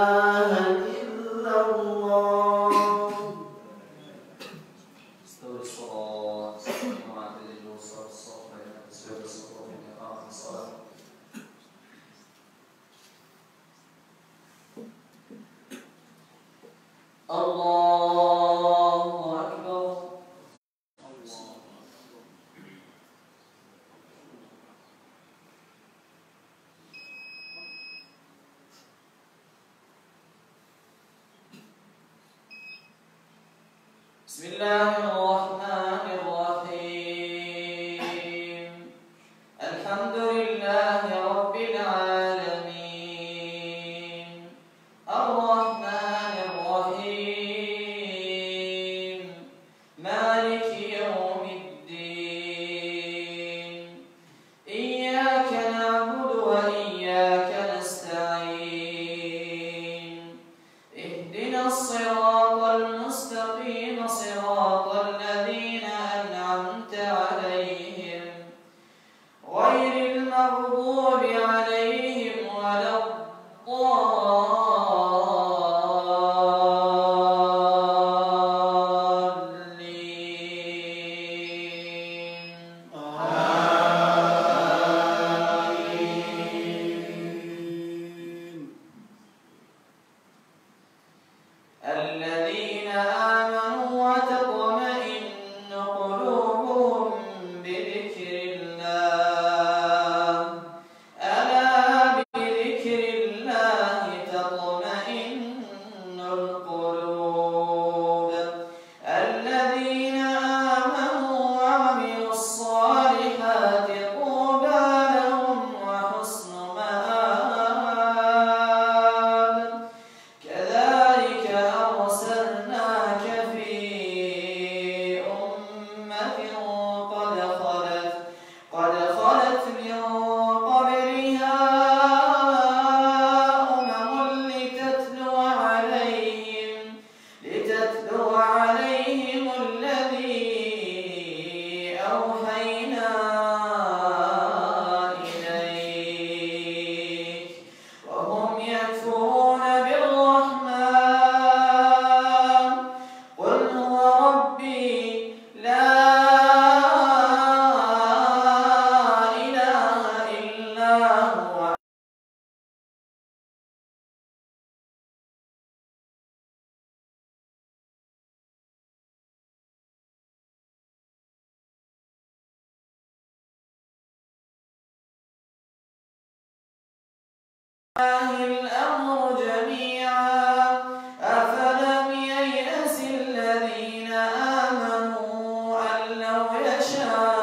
Uh, بسم الله الرحمن يشاء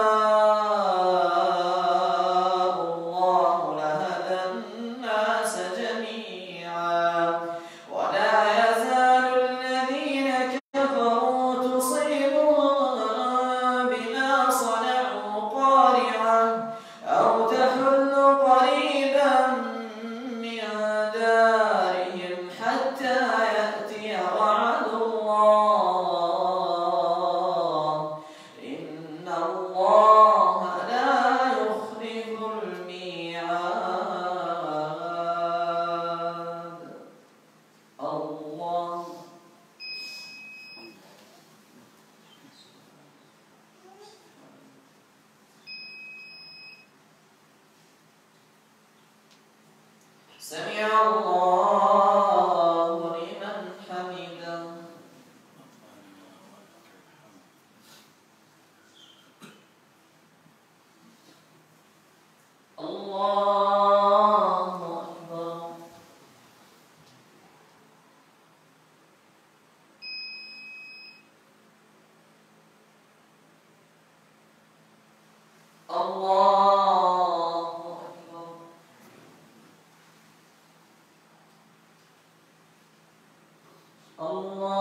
الله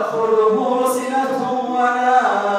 تأخذه سنة ولا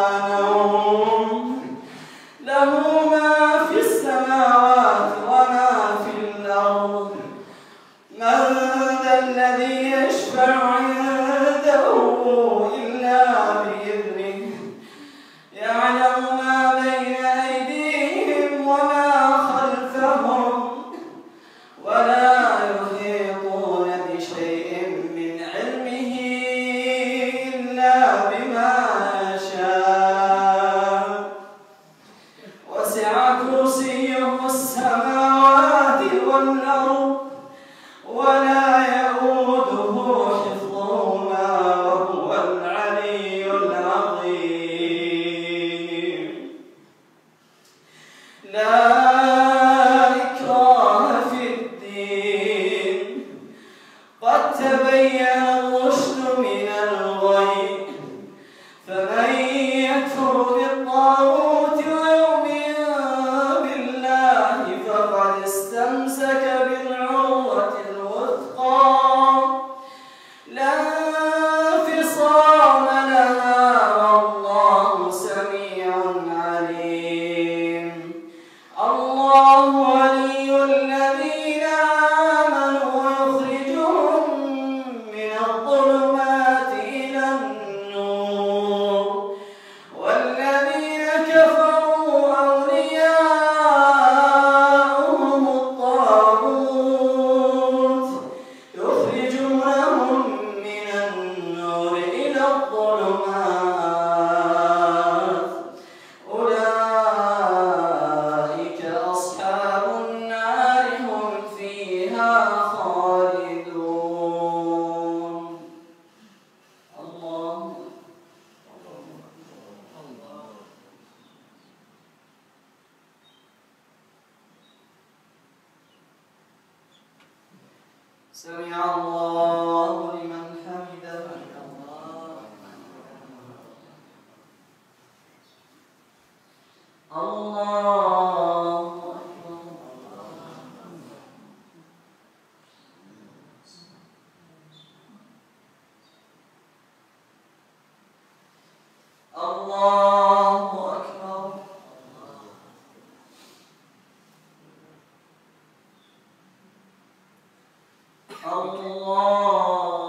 الله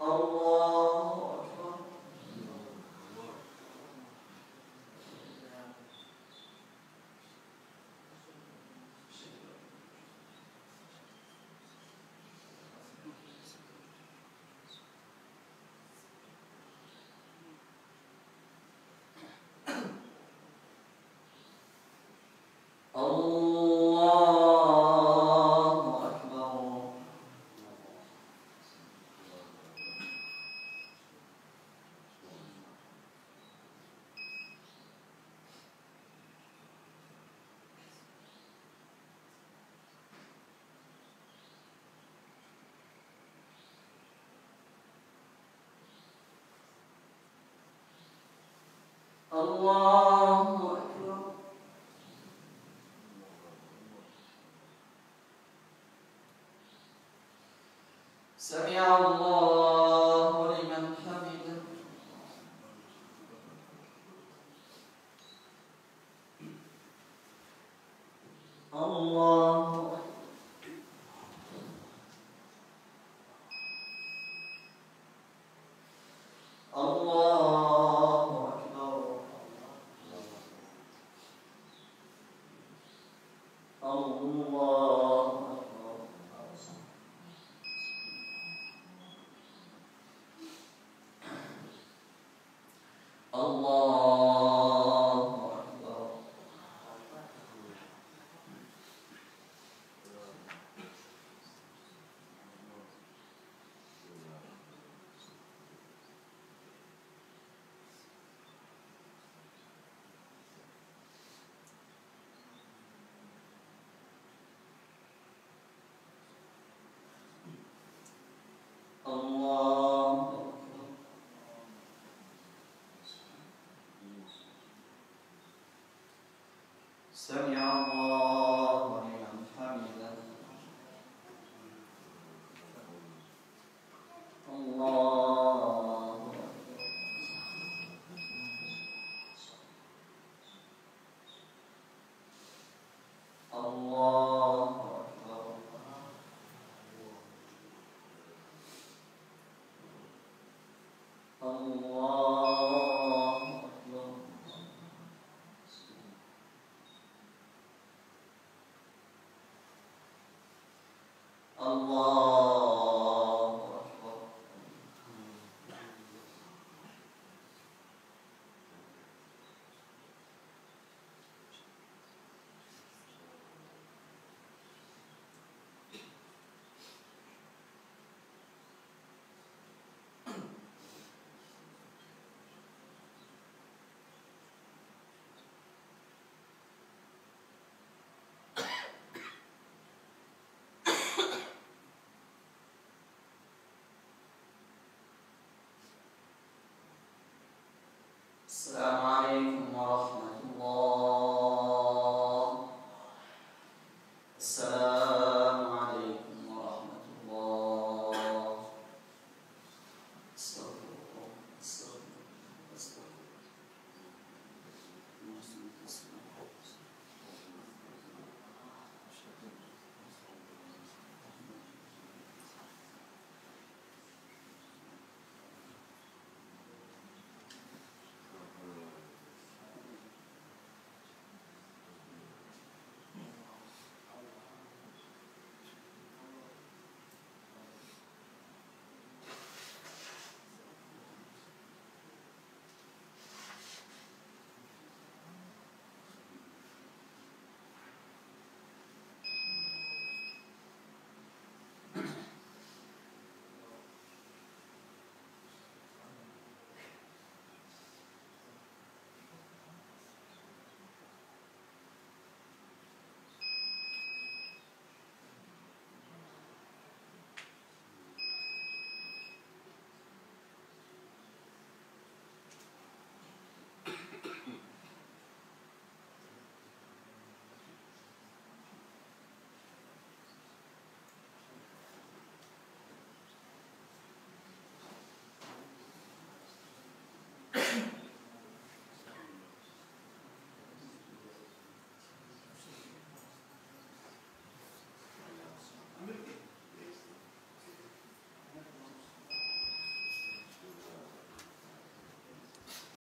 الله أكبر الله أكبر الله أكبر سمع الله لمن حمده الله.